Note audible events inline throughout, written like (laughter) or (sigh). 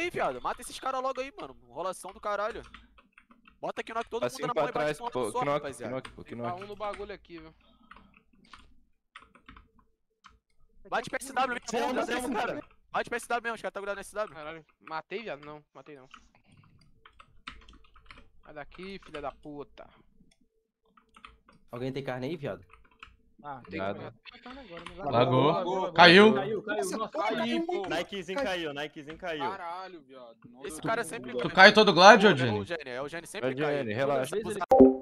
aí, viado. Mata esses caras logo aí, mano. Enrolação do caralho. Bota aqui no todo mundo Passinho na mão e bate trás, com pô. só, Knock, rapaziada. knock, pô, Tá knock. um no bagulho aqui, viu? Bate PSW mesmo, bate PSW. cara. Bate PSW mesmo, os caras tá grudado no SW. Caralho. Matei, viado? Não, matei não. Sai daqui, filha da puta. Alguém tem carne aí, viado? Ah, Tem Nada. Lagou. Lagou. Caiu. Caiu, caiu. Nossa, Aí, pô. Nikezinho caiu, Nikezinho caiu. Caralho, viado. Nossa, Esse cara sempre Tu cai todo glad, ô É o Jenny? Gene, é o É sempre o cai. Jenny, relaxa. Ele- (laughs)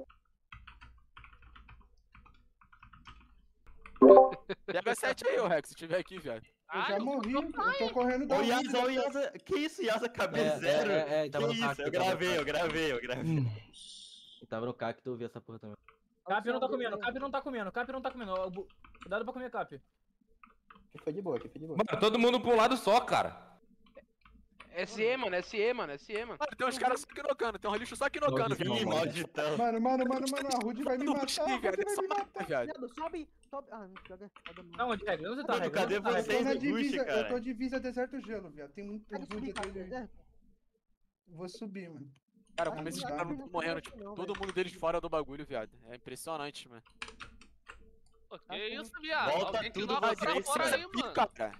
Pega 7 aí, ô Rex, se tiver aqui, viado. Eu já morri, eu tô correndo da. Yasa, ô, Yasa. Que isso, Yasa cabeça É, zero? é, é, é, que isso, eu gravei, eu gravei, eu gravei. E tava no cacto, eu vi essa porra também. Cap não tá comendo, Cap não tá comendo, Cap não tá comendo. Cuidado pra comer Cap. Que foi de boa, que foi de boa. Mano, todo mundo pra um lado só, cara. SE, mano, SE, mano, SE, mano. Mano, tem uns caras só quinocando, tem um lixo só quinocando. Ih, malditão. Mano, mano, mano, mano, a Rude vai me matar, a Rude vai é só me mata, matar. sobe, sobe. Ah. Não, onde regra? Onde você tá, Mano, cadê tá, Eu vocês? tô divisa, eu cara. tô divisa deserto gelo, viado. Tem muito Rude dele deserto. Vou subir, mano. Cara, como esses caras não, morrendo, tipo, não, todo mundo deles fora do bagulho, viado. É impressionante, mano. Pô, que isso, viado? Volta Alguém tudo tira pra fora cara. aí, mano. cara.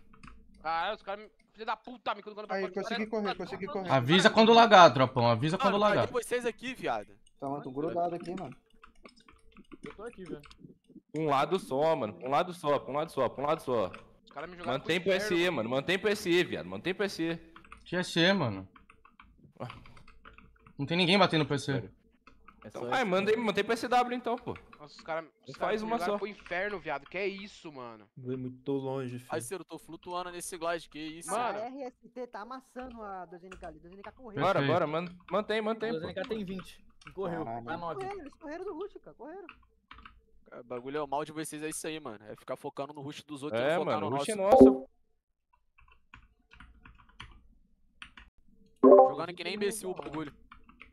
Caralho, os caras. me- Filha da puta, me colocando pra Aí, fora. consegui Parece- correr, consegui correr. Avisa quando lagar, tropão. Avisa quando Mano, cadê lagar. vocês aqui, viado? Tamo tô grudado aqui, mano. Eu tô aqui, velho. Um lado só, mano. Um lado só, pra um lado só, pra um lado só. Os caras me Mantém pro SE, mano. Mantém pro SE, viado. Mantém pro SE. TSE, mano. Não tem ninguém batendo no PC. É só Então, vai, manda aí, mantém pro SW então, pô. Nossa, os caras. Os Faz uma só. pro inferno, viado. Que é isso, mano? Foi muito longe, filho. Parceiro, eu tô flutuando nesse glide, que isso? Mano. A RST tá amassando a 2NK ali. 2NK correu. Bora, bora, man- mantém, mantém, O pô. ZNK tem 20. Correu, Caralho. tá 9. Correram, eles correram do Rush, cara. Correram. O bagulho é o mal de vocês, é isso aí, mano. É ficar focando no rush dos outros e É, não focar mano, no rush nosso. é nosso. Jogando que nem imbecil o bagulho.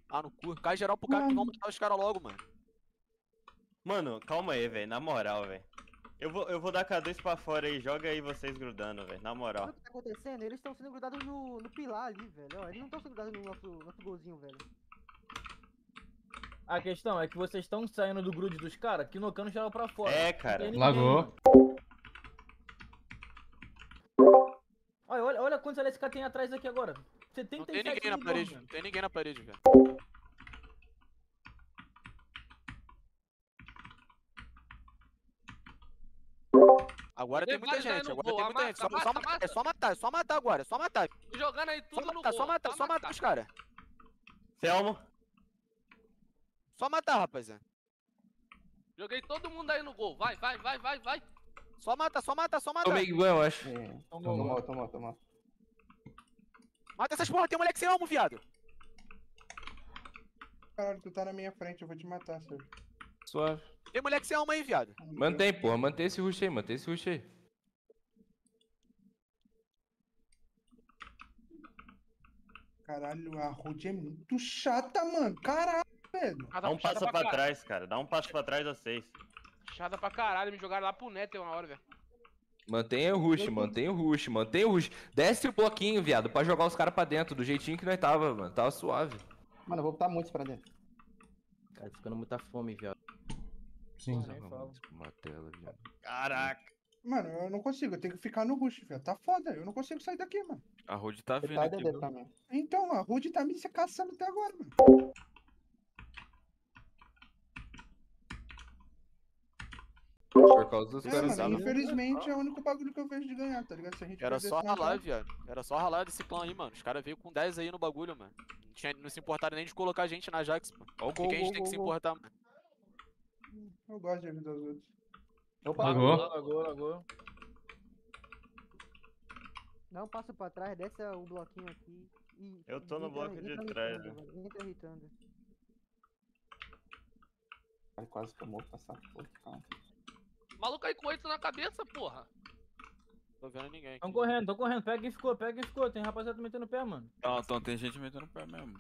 Ah, no cu. Cai geral pro cara que vão matar os caras logo, mano. Mano, calma aí, velho. Na moral, velho. Eu vou, eu vou dar K2 pra fora aí. Joga aí vocês grudando, velho. Na Sabe moral. o que tá acontecendo? Eles estão sendo grudados no, no pilar ali, velho. Ó, eles não estão sendo grudados no nosso, nosso golzinho, velho. A questão é que vocês estão saindo do grude dos caras, que nocando geral pra fora. É, Não cara. ninguém, Lagou. mano. Olha, olha, olha quantos LSK tem atrás aqui agora. Não 77 tem ninguém na parede. Não tem ninguém na parede, velho. Agora tem muita gente, agora tem muita gente. É só matar, é só matar agora, é só matar. Jogando aí Só tudo no gol. só matar, só matar os caras. Selmo. Só matar, rapaziada. Joguei todo mundo aí no gol. Vai, vai, vai, vai, vai. Só matar, só matar, só matar. Tomei ban, eu acho. Tomou, Tomou, tomou, tomou. Mata essas porra, tem um moleque sem almo, viado. Caralho, tu tá na minha frente, eu vou te matar, Sérgio. Suave. Tem moleque sem almo aí, viado. Mantém, porra. Mantém esse rush aí, mantém esse rush aí. Caralho, a Rude é muito chata, mano. Caralho, velho. Dá um passo pra caralho. trás, cara. Dá um passo pra trás vocês. Chata pra caralho, me jogaram lá pro Neto uma hora, velho. Mantém o rush, mantém o rush, mantém o rush. Desce o bloquinho, viado, pra jogar os caras pra dentro, do jeitinho que nós tava, mano. Tava suave. Mano, eu vou botar muitos pra dentro. Cara, tá ficando muita fome, viado. Sim. Nem falo. Uma tela, viado. Caraca. Mano, eu não consigo, eu tenho que ficar no rush, velho. Tá foda, eu não consigo sair daqui, mano. A Rude tá Você vindo tá aqui. DD viu? também. Então, a Rude tá me se caçando até agora, mano. Por causa dos É, caras. mano, infelizmente é o único bagulho que eu vejo de ganhar, tá ligado? Se a gente Era só ralar, viado. Era só ralar desse clã aí, mano. Os caras veio com 10 aí no bagulho, mano. Não, tinha, não se importaram nem de colocar a gente na Jax, mano. Ó o gol, quem a gente gol, tem que se importar, mano. Eu gosto de ajudar os outros. Opa, Lagou. Lagou, lagou. Dá um passo pra trás, desce o bloquinho aqui. E Eu tô no entra- bloco de entra trás, né? velho, Entra irritando. Ai, quase tomou pra essa porra. Maluco aí com oito na cabeça, porra. Tô vendo ninguém. aqui. Tão correndo, tão correndo. Pega quem ficou, pega quem ficou. Tem rapaziada metendo o pé, mano. Não, então tem gente metendo o pé mesmo.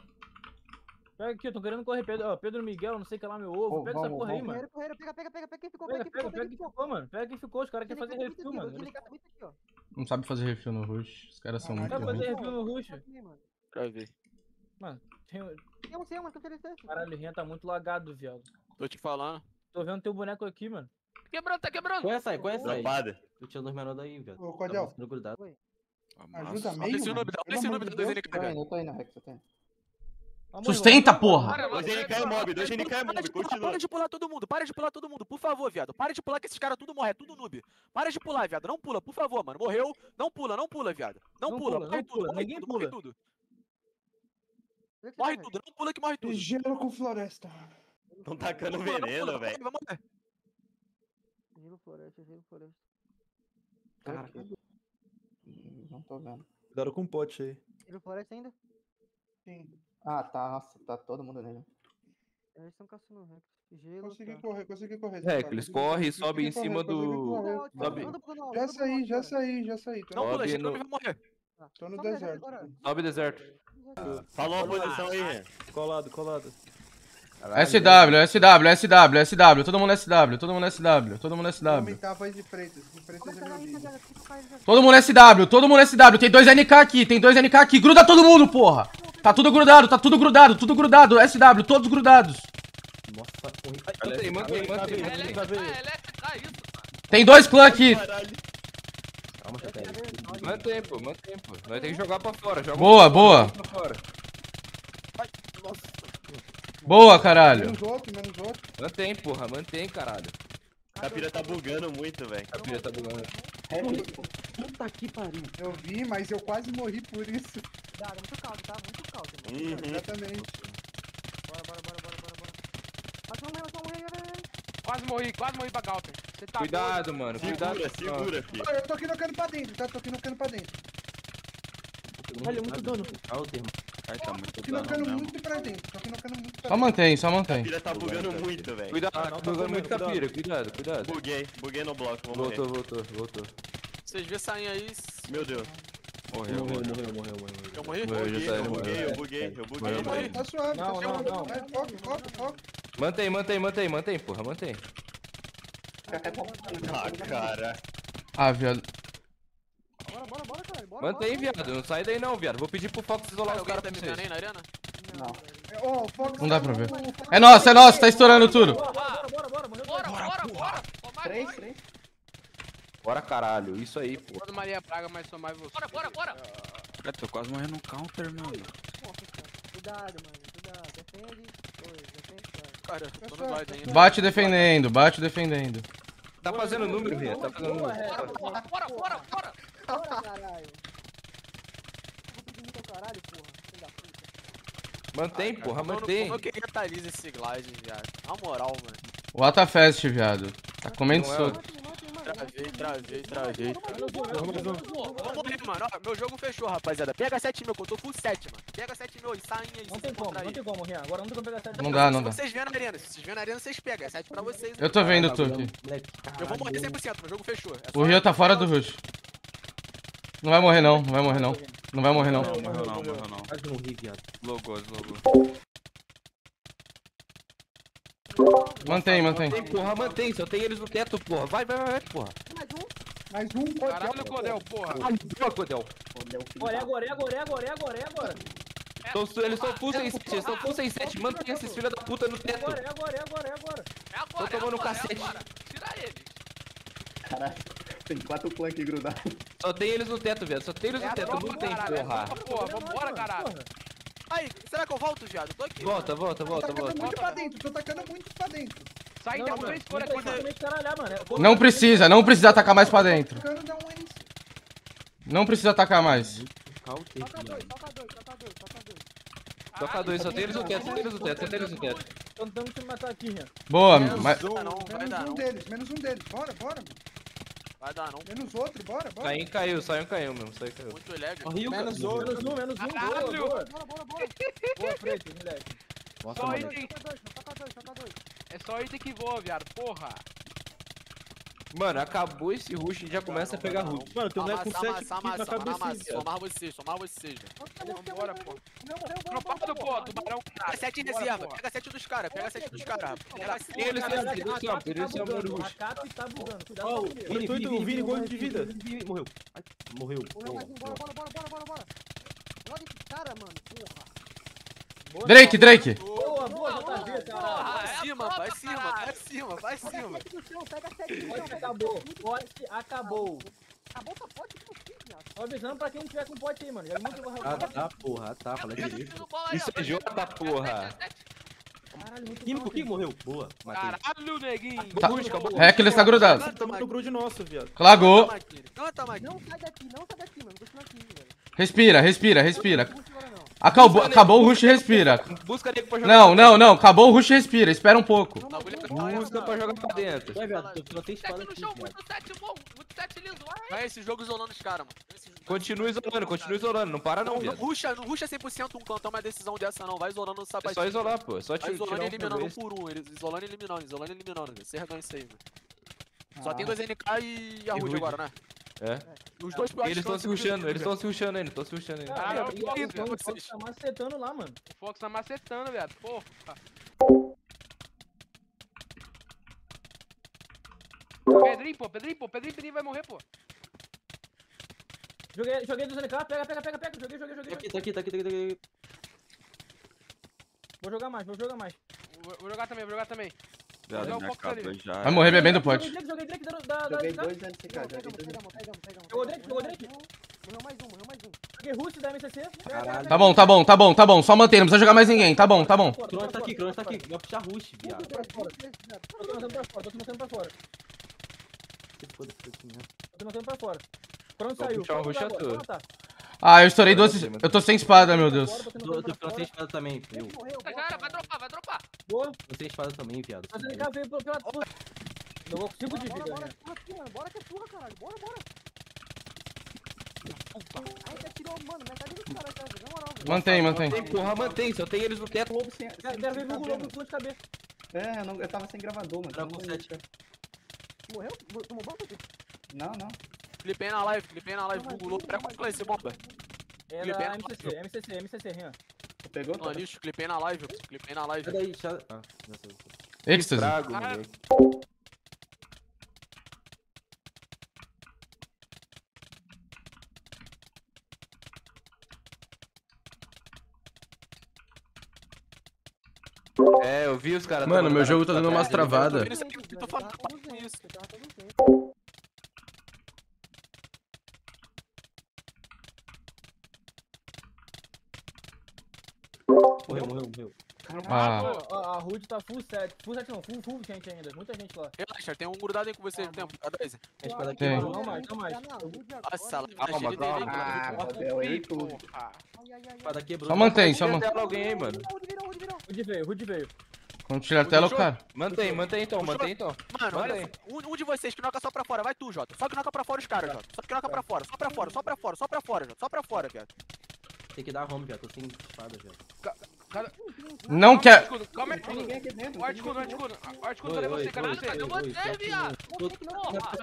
Pega aqui, eu tô querendo correr. Pedro, ó, Pedro Miguel, não sei o que lá, meu ovo. Pega essa porra aí, mano. Correram, correram, pega, pega, pega, pega quem ficou, Pega, pega quem pega, ficou, pega quem ficou, mano. Pega quem ficou. Os caras querem fazer refil, mano. Eles Desliga, tá muito aqui, ó. Não sabe fazer refil no rush. Os caras são muito sabem fazer ruins. refil no rush. Aqui, mano. Gravei. Tem- um, tem um, tem um interessante. Caralho, o Rian tá muito lagado, viado. Tô te falando. Tô vendo teu boneco aqui, mano. Quebrando, tá quebrando. Conhece aí, conhece aí. Dropada. Eu tinha dois menores daí, viado. Ô, Cordel, grudado. ajuda Olha meio, esse mano. noob, olha esse de da 2 Deus. NK, Eu tô indo, Rex, eu tô indo. Sustenta, porra! vamos. 2 NK é mob, 2 NK é Para mob, de pular, continua. para de pular todo mundo, para de pular todo mundo, por favor, viado. Para de pular que esses caras tudo morrem, é tudo noob. Para de pular, viado. Não pula, por favor, mano. Morreu. Não pula, não pula, viado. Não, Não pula, pula, morre não tudo, pula, morre ninguém tudo, morre pula. tudo. Morre você tá, tudo, não pula que morre tudo. Gelo com floresta. Tão tacando Não pula, não veneno, velho. Gelo floresta, gelo floresta. Caraca. Não tô vendo. Cuidado com o pote aí. Gelo floresta ainda? Sim. Ah, tá, nossa, tá todo mundo nele. Eles estão caçando o Rex. Gelo, Consegui tá. correr, consegui correr. É, Zé, que eles consegui correm e consegui sobem em cima do- Sobe. Já saí, já saí, já saí. Não pula, Sobe chega no- vai morrer. Tá. Tô no Sobe deserto. Sobe deserto. Fala uma posição aí. Colado, colado. SW, SW, SW, SW, todo mundo SW, todo mundo SW, todo mundo SW. a é a a Zé. Todo mundo SW, todo mundo SW, tem dois NK aqui, tem dois NK aqui, gruda todo mundo, porra! Tá tudo grudado, tá tudo grudado, tudo grudado, SW, todos grudados. Nossa, Rian. Mantém, mantém, mantém. Tem dois clãs aqui. Calma. Mantém, pô, mantém, pô. Nós tem que jogar pra fora. Joga Boa, boa. fora. Boa, caralho. Menos outro, menos outro. Mantém, porra, mantém, caralho. Capira tá bugando muito, velho. Capira tá bugando. Puta que pariu. Eu vi, mas eu quase morri por isso. Dá, é muito caldo, tá? Muito caldo, mano. Uhum. Exatamente. Bora, bora, bora, bora, bora, bora. Mas vamos, vamos, vamos, vamos, vamos. Quase morri, quase morri pra Galter. Você tá Cuidado, mano, cuidado. Segura, segura, filho. Eu tô aqui nocando pra dentro, tá? Tô aqui nocando pra dentro. Olha, muito dano. Alter, mano. Ai, tá muito Tô nocando mesmo. muito pra dentro. Tô aqui nocando muito pra Só dentro. mantém, só mantém. Capira tá bugando muito, velho. Cuidado, tá jogando muito capira, cuidado, cuidado. Buguei, buguei no bloco, vou morrer. Voltou, voltou, voltou. Vocês vê saem aí. Meu Deus. Morreu, Morreu, morreu. morreu, morreu, morreu. Eu morri? Morreu, Buguei, eu buguei, morreu. eu buguei, eu buguei, Morreu, eu Tá, tá suave, Não, tá não, não. Vai, foca, foca, foca. Mantém, mantém, mantém, mantém, porra, mantém. Ah, cara. Ah, viado. Bora, bora, bora, cara. Bora, Mantém, bora, viado, não sai daí não, viado. Vou pedir pro Fox isolar Cara, os caras tá pra vocês. na arena? É, Não dá pra ver. É nosso, é nosso, tá estourando tudo. Bora, bora, bora, bora, morreu Bora, bora, bora. Três, três. Bora, caralho, isso aí, pô. Todo Maria Praga, mas sou mais você. Bora, bora, bora. Cara, tô quase morrendo no counter, mano. Cuidado, mano. Cuidado. Defende. Defende. Cara, tô no tá ainda. Bate defendendo, bate defendendo. Tá fazendo número, Rian, tá fazendo número. Bora, bora, bora, bora. Bora, caralho. Vou pedir muito ao caralho, porra. Filho da puta. Mantém, porra, eu não- mantém. Como eu queria esse glide, viado. Na moral, mano. Watafest, viado. Tá comendo é, solto. Travei, travei, travei. Vamos morrer, mano. Ó, meu jogo fechou, rapaziada. Pega 7 mil, que eu tô full 7, mano. Pega 7 mil e saem aí. Não se tem como, não tem como, Rian. Agora não tem como pegar sete. Não dá, não Se dá. vocês vêem na arena, se vocês vêem na arena, vocês pegam. É 7 pra vocês. Eu tô vendo tu aqui. Eu vou morrer caralho. 100%, meu jogo fechou. É O Rio tá fora do rush. Não vai morrer não, não vai morrer não. Não vai morrer não. Não, morreu não, morreu não. Quase morri, viado. Logou, Mantém, mantém. Mantém, porra, mantém, só tem eles no teto, porra. Vai, vai, vai, vai, porra. Mais um. Mais um, Caralho, Codel, porra. Boa, Codel. Agora, é agora, é agora, é agora, é agora, é agora. Tão su- Eles são full sem 7, eles são full sem 7. Mantém esses filha da puta no É teto. agora, é agora, é agora, é agora. É agora, Tô tomando é agora, cacete. é. Tira ele. Tem quatro aqui grudados. Só tem eles no teto, viado. Só tem eles É no teto. Não tem, caralho, é porra. porra. Vambora, caralho. Aí, será que eu volto, viado? Tô aqui. Volta, mano. volta, Tô volta, tacando volta. muito pra dentro, tô tacando muito pra dentro. Sai Não, da mano, uma escolha não aqui, mano. mano. Não precisa, não precisa atacar mais pra dentro. Tacando, dá um. Não precisa atacar mais. Toca dois, toca dois, toca dois, toca dois. Toca dois, só tem eles no teto, só tem eles no teto, só tem eles no teto. Tô tentando te matar aqui, Rian. Boa, Menos mas... um, Menos um deles, menos um deles. Bora, bora, mano. Vai dar não. Menos outro, bora, bora. Saiu, caiu, saiu, caiu mesmo, saiu, caiu. Muito lag. Rio, Menos cara. um, menos um, menos um. Boa, Caralho. boa. Bora, bora, bora. Boa, Freitas, moleque. Nossa, Só mano. item. Toca dois, toca dois, toca dois. É só item que voa, viado. Porra. Mano, acabou esse rush e já começa a pegar rush. Mano, tem um moleque com amassa, 7 kills amassa, na cabeça, amarra vocês, só amarra vocês. Vambora, pô. Não, morreu, Não passa do pó, tubarão, Pega caralho. 7 em reserva, pega 7 dos caras, pega 7 dos caras, rapaz. Pega E eles Caralho, são, eles a são, Cap eles tá são bugando, rush. A Cap tá bugando. Cuidado com o ele. Vini, Vini, Vini, gol de vida. Morreu. Morreu. Morreu mais um, bora, bora, bora, bora, bora, bora. Logo, cara, mano. Porra. Drake, Drake. Boa, boa, JV, caralho. Vai cima, vai cima, cima, vai Pega cima. sete no chão, pega sete no Pote chão. acabou. Pote acabou. Acabou tua pote, que filho, viado. Tô avisando pra quem tiver com pote aí, mano. Já muito Ah, tá, porra, ah, tá, fala Pega direito. no bola aí, Isso ó. é Jota, porra. Caralho, muito Químico, quem morreu? Boa, matei. Caralho, neguinho. Tá. Rush, acabou. É que ele está grudado. Tá tomando grude nosso, viado. Lagou. Canta, Mike. Não sai daqui, não sai daqui, mano. Continua aqui, velho. Respira, respira, respira. Não não. Acabou, acabou o rush e respira. Busca nego pra jogar. Não, não, não. Acabou o rush e respira. Espera um pouco. Mulher, Busca pra jogar pra dentro. Ué, viado, tu só tem espada aqui, chão, viado. muito sete bom, muito sete liso. Vai. Vai esse jogo isolando os caras, mano. Continua isolando, continua isolando. Não para não, Não, não viado. ruxa, não ruxa 100% um canto, é uma decisão dessa não. Vai isolando o É sapatinho. só isolar, pô. É só Vai tirar isolando e eliminando um por um. Eles isolando e eliminando, isolando e eliminando. velho. Você reganha isso aí, velho. Só Ah. tem dois NK e a Rude agora, né? É. Os dois piores Eles estão se rushando, eles estão se rushando ainda, estão se rushando ainda. Cara, Ah, o Fox- o Fox vocês. tá macetando lá, mano. O Fox tá macetando, viado. Porra. Pedrinho, pô, Pedrinho, pô, Pedrinho, Pedrinho vai morrer, pô. Joguei, joguei dos NK, pega, pega, pega, pega. Joguei, joguei, joguei. Tá aqui, tá aqui, tá aqui, tá aqui, tá aqui. Vou jogar mais, vou jogar mais. Vou, vou jogar também, vou jogar também. Viado, Jogar o Fox ali. já. Vai morrer bebendo Joguei pote. Drake, Joguei Drake da, da, da Joguei NK. dois joguei. Pegou o Drake, pegou o Drake? Morreu mais um, morreu mais um. Joguei Rush da MCC. Caralho. Tá bom, tá bom, tá bom, tá bom. Só mantém, não precisa jogar mais ninguém. Tá bom, tá bom. Cronos tá aqui, Cronos tá aqui. Vai puxar rush, viado. Tô lançando pra fora, tô lançando pra fora. Se foda esse time, né? Tô pra fora. Pronto, saiu. puxar rush a tu. pode matar. Ah, eu estourei duas. Eu tô sem espada, meu Deus. Bora, tô sem espada também, eu. Já era, vai dropar, vai dropar. Boa. Tô sem espada também, viado. Mas NK veio pela... pela- Eu vou com 5 de Bora, vida, bora, né? bora, que é tua, caralho. Bora, bora. Gente atirou, mano, metade dos caras, cara. Na moral, velho. Mantém, mantém. Mantém, porra, mantém. Só tem eles no teto. Lobo sem. Ver o lobo com de cabeça. É, eu, não, eu tava sem gravador, mano. Eu com não- sete. Morreu? Tomou bomba? Não, não. Clipei na live, clipei na live, louco. Pega quanto esse bomba. É Clipei da na MCC, MCC, MCC, Rian. Pegou? Não, lixo, clipei na live, clipei na live. Daí, chá. Ah, nossa, nossa. Êxtase. Estrago, Ah, moleque. É, eu vi os caras. Mano, meu jogo tá dando umas vai- travadas. Morreu, morreu, morreu. Ah. Pô, a, a Rude tá full set. Full set não, full, full gente ainda. Muita gente lá. Relaxa, tem um grudado aí com. Cadê esse? A espada aqui, Tem. Não, mais, não mais. Nossa, lá, Calma, cheio de calma. delay, Ah, cara. Espada quebrou. Só mantém, só mantém. alguém aí, mano. Rude veio, Rude veio. Quando tirar a tela, o cara. Mantém, mantém então, mantém então. Mano, olha. Um, um de vocês que knoca só pra fora. Vai tu, Jota. Só que knoca pra fora os caras, Jota. Só que knoca pra fora. Só pra fora, só pra fora, só pra fora, Jota. Só pra fora, viado. Tem que dar home, viado. Tô sem espada, viado. Não quer. Calma aí, escudo, ninguém aqui escudo. Ó, escudo, Oi, cadê oi, você? Cadê oi, você? Cadê oi, você, tô- viado? tô- Porra. Tá tá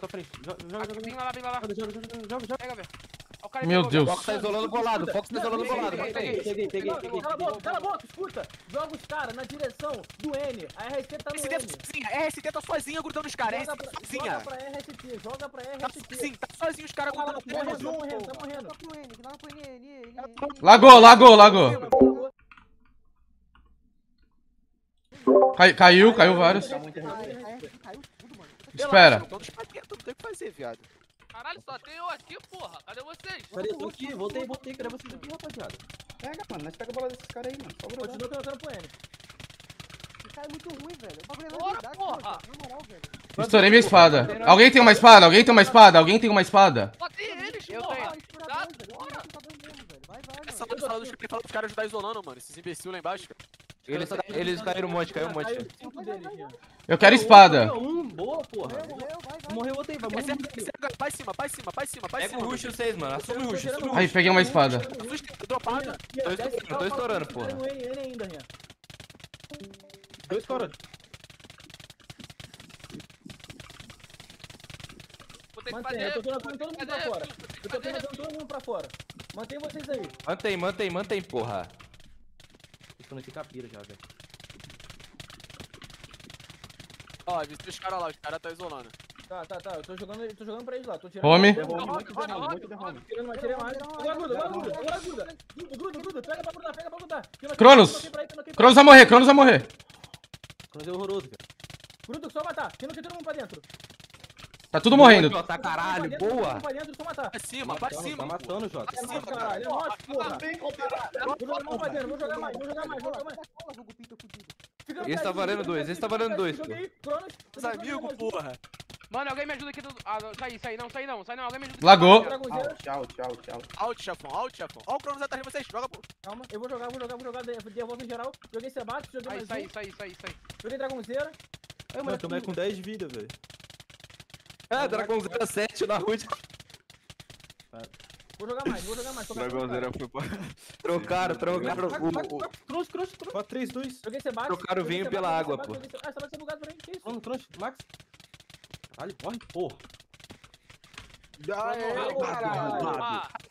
tá tá. Joga, joga, joga, Vem lá, vem lá. joga, joga, joga, joga, joga. Pega, velho. Cara Meu Deus. Fox tá isolando bolado, Fox tá isolando bolado, Peguei, peguei. Peguei, peguei, Cala, a boca, cala a boca, escuta. Joga os caras na direção do N. A RST tá no RST N. tá sozinha. RST tá sozinha grudando os caras. Joga pra, tá joga sozinha. pra RST, joga pra Tá RST. sozinho, tá sozinho os caras Tá grudando os tá caras. morrendo, tá morrendo. Dá pro N, dá pro N, N, N, N. Lagou, lagou, lagou. Cai- caiu, caiu vários. Tá a. Espera. Não tem o que fazer, viado. Caralho, só tem eu aqui, porra. Cadê vocês? Eu tô aqui, voltei, voltei. Cadê vocês aqui, rapaziada? Pega, mano. Nós pega a bola desses caras aí, mano. Só. Continua cantando pro N. Esse cara é muito ruim, velho. O é Bora, verdade, porra. Na moral, velho. Estourei minha espada. Alguém tem uma espada? Alguém tem uma espada? Alguém tem uma espada? Só tem eles, Eu porra. Tá, Essa mano. sala do script fala pros caras ajudar isolando, mano. Esses imbecil lá embaixo, cara. Eles, eles caíram um monte, caiu um monte. Eu quero espada. Morreu um, boa, porra. Morreu, morreu, vai, vai. Morreu outro aí, vai morrer Vai cima, vai cima, vai cima, vai Pega o rush vocês, mano. Assume o rush, assume o rush. Aí, peguei uma espada. Dropado. Tô estourando, tô estourando, porra. Dois caras. Mantém, eu tô colocando todo mundo pra fora. Eu tô colocando todo mundo pra fora. Mantém vocês aí. Mantém, mantém, mantém, porra. Ficando aqui capira já, velho. Ó, vi os caras lá, os caras tá isolando. Tá, tá, tá. Eu tô jogando, eu tô jogando pra eles lá. Tô tirando. Home. Muito roda, derrome, roda, muito derrome. roda. Tirando mais, tirando mais. Agora gruda, agora gruda, agora gruda. Gruda, gruda, gruda. Pega pra grudar, pega pra grudar. Tem uma- Cronos. Cronos vai morrer, Cronos vai morrer. Cronos é horroroso, aí. Gruda, só matar. Tem que todo mundo pra dentro. Tá tudo morrendo. Jota, Todo mundo caralho, pra dentro, boa. pra dentro, só matar. Pra cima, pra cima. Tá matando, Jota. É nóis, caralho. É nóis, porra. Vou jogar mais pra dentro, vou jogar mais, vou jogar mais, vou jogar mais. Esse tá no dois, esse tá valendo dois, pezinho, joguei, Cronos. Os amigos, porra. Mano, alguém me ajuda aqui do. Ah, sai, sai não, sai não, sai não, alguém me ajuda. aqui Lagou. Tchau, tchau, tchau. Out, chefão, out, chefão. Ó o Cronos atrás de vocês, joga pro... Calma, eu vou jogar, vou jogar, vou jogar. de- Devolve em geral. Joguei Sebate, joguei mais sai, um. sai, sai, sai. Joguei Dragonzeira. Aí, Mano, tô mais com 10 de vida, velho. Ah, Dragão 07 na rua. Vou jogar mais, vou jogar mais. Dragãozeira foi pra. Trocaram, trocaram. Vai, o- vai, vai. Cronos, Cronos, Cronos. 4, 3, 2. Joguei Sebate. Trocaram o vinho pela água, pô. joguei Sebate. Ah, Sebate é bugado pra mim, que isso? Cronos, Cronos, Max. Caralho, corre, porra.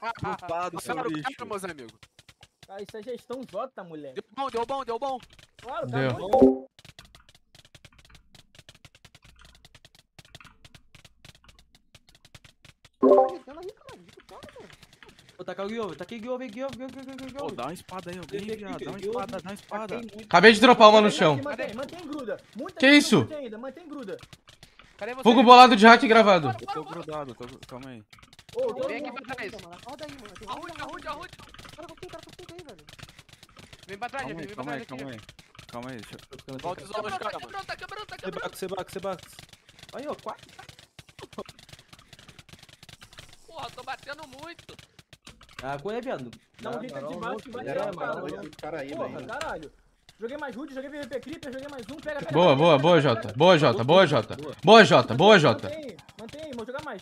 Ah, Culpado, seu Cara, o lixo. meus amigos. Ah, isso é gestão Jota, moleque. Deu bom, deu bom, deu bom. Claro, Deu. tá bom. Vou tacar o Guiô, taquei Guiô, Guiô, Guiô, Guiô, Guiô. Pô, dá uma espada aí, alguém, viado. Dá uma espada, dá uma espada. Acabei de dropar uma no chão. Mantém, mantém, gruda. Muita Que isso? mantém ainda, mantém gruda. Cadê você? Fogo bolado de hack gravado. Eu tô grudado, tô... calma aí. Ô, Vem aqui pra trás. Roda aí, mano. Arrude, arrude, arrude. Cara, com quem, cara, com quem aí, velho? Vem pra trás, vem pra calma aí, trás calma aí. Calma aí, Volta os olhos, tá cara, tá quebrando, tá quebrando. Sebax, Sebax, Sebax. Aí, ó, 4. Porra, tô batendo muito. Ah, qual é, viado? Dá um jeito de baixo que vai É, tirar, mano, cara. Porra, caralho. Joguei mais Rude, joguei PVP Creeper, joguei mais um. Pega, pega. Boa, pega, boa, pega, boa, pega, Jota. pega. Boa, Jota. Boa, Jota. Boa, Jota. Boa, Jota. Mantém, mantém, vou jogar mais.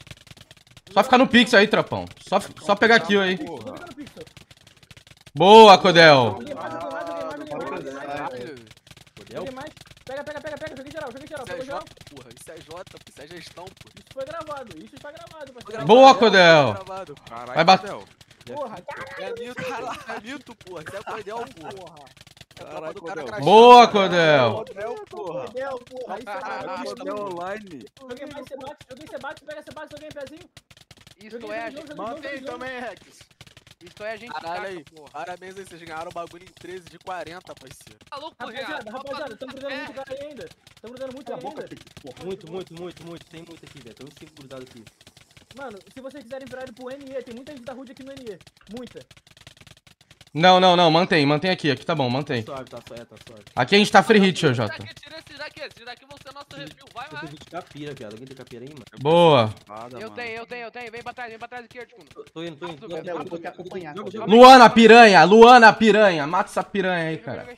Só ficar no pix aí, tropão. Só, só pegar kill aí. Pixel. Boa, Codel. Joguei mais. Pega, pega, pega, pega. Joguei geral, joguei geral. Isso é Pegou geral. Porra. Isso é J. Isso é gestão, pô. Isso foi gravado, isso está gravado. parceiro. Boa, Codel. Vai bater. Porra, caralho. É mito, isso é mito, porra. Isso é coidel, porra. É do cara Codel. crachado, Boa, cara. Codel. Fidel, porra. Fudeu, porra. Isso é. Fidel online. Joguei mais Sebate, joguei Sebate, pega Sebate, joguei em pezinho. Isto Joguei é a gente. Mantém também, Rex. Isto é a gente Caralho caca, aí. porra. Parabéns aí, vocês ganharam o bagulho em 13 de 40, parceiro. Maluco, Rapaziada, viado. rapaziada, estamos grudando muito cara aí ainda. Estamos grudando muito Cala aí a boca, ainda. Porra. Muito, muito, muito, muito. Tem muito aqui, velho. Tem uns 5 cruzados aqui. Mano, se vocês quiserem virar ele pro NE, tem muita gente da Rude aqui no NE. Muita. Não, não, não. Mantém, mantém aqui. Aqui tá bom, mantém. Suave, tá suave, tá suave. Aqui a gente tá free hit, ô Jota. tira esses daqui, esses daqui vão ser nosso refil. Vai, Eu vai. tenho 20 capira, viado. Alguém tem capira aí, mano? Boa. Eu tenho, eu tenho, eu tenho. Vem pra trás, vem pra trás aqui, Articuno. Tô, tô indo, tô indo. Rápido, joga, velho. acompanhar. Luana, piranha. Luana, piranha. Mata essa piranha aí, cara.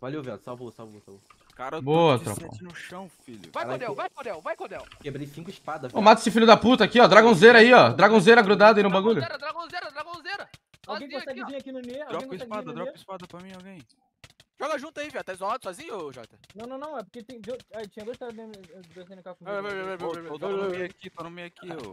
Valeu, viado. Salvou, salvou, salvou. Cara, eu tô Boa, sete no chão, filho. Vai, Codel, vai, Codel, vai, Codel. Quebrei 5 espadas, Ô, velho. mata esse filho da puta aqui, ó. Dragonzeira aí, ó. Dragonzeira grudado aí no bagulho. Dragonzeira, dragonzeira, dragonzeira. Alguém consegue vir aqui no NE? Alguém Dropa espada, dropa espada pra mim, alguém. Joga junto aí, viado. Tá isolado sozinho, ô Jota? Não, não, não. É porque tem... ah, tinha dois caras dentro do comigo. Vai, vai, vai, vai, Ô, vai, tô, no meio aqui, tô no meio aqui, ô.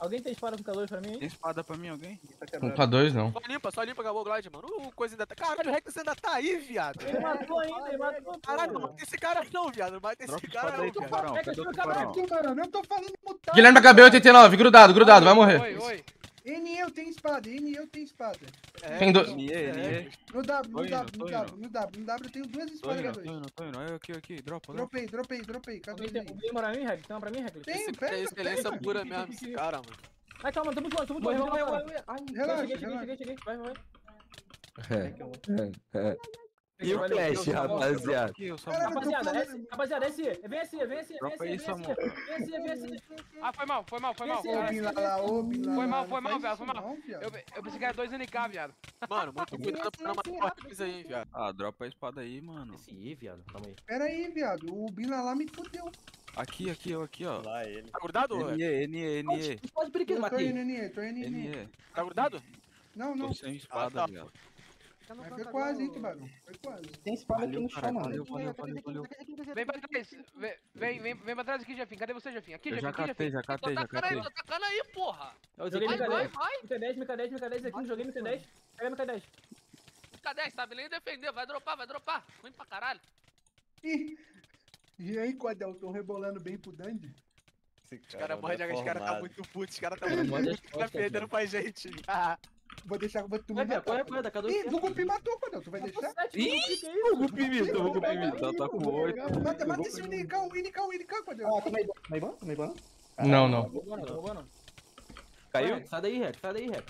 Alguém tem espada com calor pra mim, tem espada pra mim, alguém? Tá pra dois, não. Só limpa, só limpa, acabou o glide, mano. O coisa ainda tá. Caralho, o Rex ainda tá aí, viado. Ele matou ainda, ele matou. Caralho, não mata esse cara não, viado. Não mata esse cara não, aí, viado. tubarão. Pega, Cadê o tira o tubarão? Aqui, mano, eu tô falando mutado. Guilherme acabei 89, grudado, grudado, vai morrer. Oi, oi. N eu tenho espada, N eu tenho espada. É, Tem dois- NE. No W, no W, no. W, no W, no W eu tenho duas espadas tô H2. indo, tô indo. Aqui, aqui, dropa. Dropei, dropei, dropei. Cadê Alguém tem ele? alguém moral em Reg? Tem uma pra mim, Reg? Tenho, Esse pega, é excelência pega. pura mesmo, esse cara, mano. Ai, calma, tô muito longe, tô muito longe. Ai, Relaxa, Cheguei, cheguei, relaxa. cheguei. Vai, vai. E o Valeu, Flash, valeu, valeu. rapaziada? Tô Rapaziada, falando- S, rapaziada, SE, vem SE, vem SE, vem Dropa SE, vem isso, SE, amor. vem SE, vem SE. Ah, foi mal, foi mal, foi mal. Esse Ô, é- Bin Lala, ô, Bin Lala, Foi mal, foi mal, viado, isso foi mal. viado. Eu, pensei que era 2 NK, viado. Mano, muito cuidado pra não matar o aí, viado. Ah, dropa a espada aí, mano. Esse I, viado. Calma aí. Pera aí, viado. O Bin Lala me fudeu. Aqui, aqui, eu aqui, ó. Lá ele. Tá grudado? NE, NE, NE. Pode tô matei. indo, NE, tô indo, NE. Tá grudado? Não, não. Tô sem espada, tá. Mas foi quase, hein, tubarão. Foi quase. Tem espada aqui no cara, chão, mano. valeu, valeu, valeu, valeu. Vem pra trás. Vem, vem, vem, pra trás aqui, Jefinho. Cadê você, Jefinho? Aqui, Jefinho, já aqui, catei, já catei, Tô já tacando aí, catei. tô tacando aí, porra. Eu Joguei Vai, vai, MK10, vai. MK10, MK10, MK10 aqui, joguei MK10. Pega MK10. Cadê? Sabe nem defender. Vai dropar, vai dropar. Ruim pra caralho. Ih, E aí, Codel, tão rebolando bem pro Dandy? Os caras morrem, os caras tá muito putos, os caras tá Cara, muito as tá perdendo pra gente. (laughs) Ah, Vou deixar, vou tu me Vai, Viado, matar. corre, corre, dá cada. Ih, o Gupi matou, Codel, tu vai deixar? Ih, o Gupi imitou, o Gupi imitou, tá com oito. Mata, mata esse Unicão, Unicão, Unicão, Codel. Ah, também bom, também bom. Não, não. Roubou não, roubou não. Caiu? Sai daí, Rex, sai daí, caralho?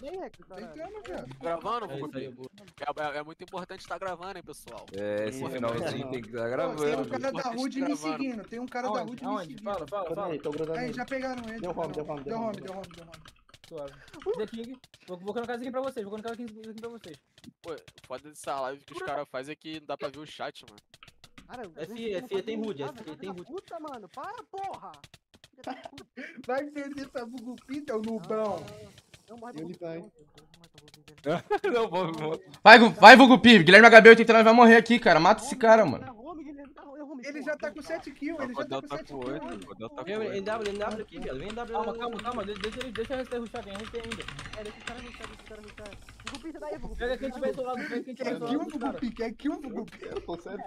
Tentando, velho. gravando, É. É, é- é muito importante estar gravando, hein, pessoal. É, esse finalzinho não. tem que estar Tem gravando. um cara da Rude me seguindo, tem um cara da? Rude me seguindo. Fala, fala, Tô fala. aí, tô já pegaram ele. Deu home, não. deu home, deu home. deu home, deu home. Suave. The King. Vou, vou colocar isso aqui pra vocês, vou colocar aqui isso aqui pra vocês. Pô, foda dessa live que os caras fazem é que não dá pra ver o chat, mano. Cara, É FIA, faz tem é FIA, filha tem Rude. Puta, mano, para, porra! Vai perder pra Gugupi, teu nubão. Não, Ele vai. Vai, vai, Vugupi. Guilherme HB89 vai morrer aqui, cara. Mata esse cara, mano. Ele já tá com 7 kills, ele já tá com tá 7 com kills. tá Vem. NW, NW aqui, viado. Vem NW. Calma, calma, calma. Deixa, deixa, ele- deixa a RST ruxar, tem RST ainda. É, deixa o cara ruxar, deixa o cara ruxar. Gugu, pinta daí, Gugu. Pega quem tiver do lado, pega quem tiver Quer do kill, lado dos caras. Gugupi, quer kill, Gugupi. Eu tô certo.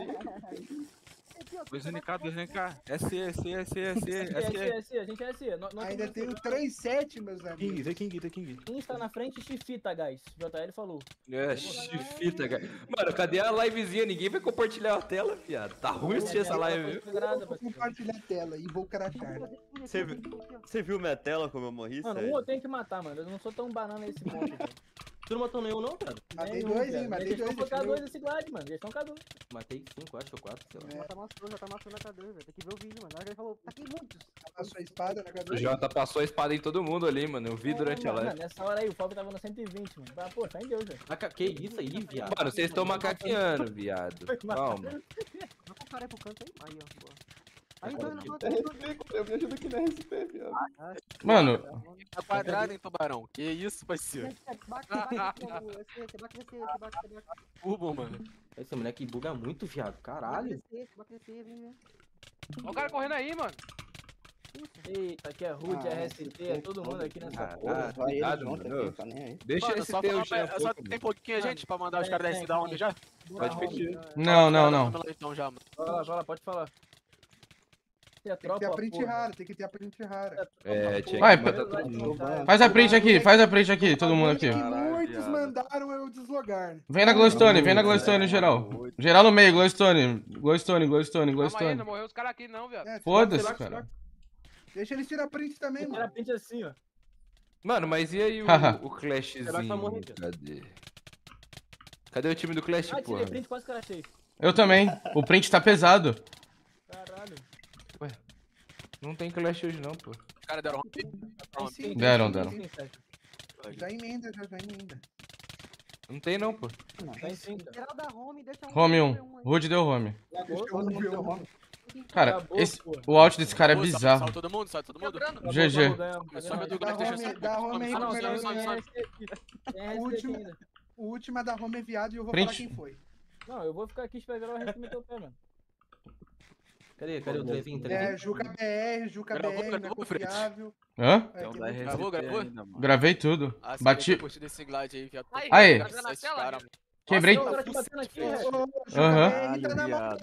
Dois NK, dois NK. SE, SE, SE, É, SE, SE, SE. SE, a gente é SE. Ainda tenho 3-7, meus amigos. King, The King, The King. Quem está na frente te fita, guys. JL falou. É, fita, cara. Mano, cadê a livezinha? Ninguém vai compartilhar a tela, viado. Tá ruim assistir essa live, viu? Grada, Vou compartilhar a tela e vou crachar. Você viu, minha tela como eu morri, Mano, um eu tenho que matar, mano. Eu não sou tão banana nesse ponto, velho. (laughs) Tu não matou nenhum, não, cara? Matei Nenhum, dois, hein, matei Eles dois, estão deixa eu K2 esse glide, mano. Eles estão K2. Matei cinco, acho, ou quatro, sei lá. Já tá amassando, já tá amassando a K2, velho. Tem que ver o vídeo, mano. Na hora que ele falou, taquei muitos. Passou a espada na O cabeça. Jota passou a espada em todo mundo ali, mano. Eu vi durante a Mano, live. Nessa hora aí, o Falco tava no 120, mano. Ah, pô, tá em Deus, velho. Maca- Que isso aí, viado? Mano, vocês estão macaqueando, viado. Calma. Vai com o cara aí pro canto aí. Aí, ó, boa. Eu me ajuda aqui na RSP, viado. Mano, Tá quadrado, hein, tubarão? Que isso, parceiro? Turbo, mano. Esse moleque buga muito, viado. Caralho. Olha o cara correndo aí, mano. Eita, aqui é Rude, Ah, é RST, é todo mundo aqui nessa Ah, porra. Vai ele junto aqui, tá nem aí. Deixa Mano, esse só, teu pra- só tem pouquinho a gente pra mandar os caras da S da onde já? Pode pedir. não, não, não. Lá então vai lá, pode falar. Você é Tem que ter a print rara, tem que ter a print rara. É, tinha Vai, que todo mundo. Faz a print aqui, faz a print aqui, todo mundo aqui. Muitos mandaram eu deslogar. Vem na Glowstone, vem na Glowstone, geral. Geral no meio, Glowstone. Glowstone, Glowstone, Calma aí, Glowstone. não morreu os caras aqui não, viado. É, Foda-se, cara. Deixa eles tirar print também, Tira mano. print assim, ó. Mano, mas e aí o, o Clashzinho? Cadê? Cadê o time do Clash, Ah, achei. Eu também. O print tá pesado. Não tem Clash hoje não, pô. Os caras deram Tem sim, Deram, tem deram. tem. Já emenda, já, já emenda. Não tem não, pô. Tá em sim, cara. Home, deixa um. Home deixa 1. aí. Rude deu home. Eu. Cara, esse, o out desse cara é bizarro. Salve todo mundo, salve todo mundo. GG. Começou a ver do Dá Glass, deixa home- só. dá home aí não, tem tem. Tem aqui último. ainda. O último é da home é viado e eu vou falar quem foi. Não, eu vou ficar aqui esperando o RST meter o pé, mano. Cadê? Cadê o trezinho? É, Juca BR, Juca Gravou, BR, não é gravou, Fred? confiável. Hã? É, Então muito- Gravou, gravou? ainda. Gravei tudo. Ah, Bati. eu curti desse glide aí, viado. Aí, Aí. tá? Quebrei. Juca Aham. Tá